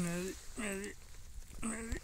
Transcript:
Nerede? Nerede? Nerede?